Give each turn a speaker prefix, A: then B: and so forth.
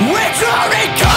A: Washing your